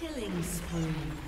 Killing spree.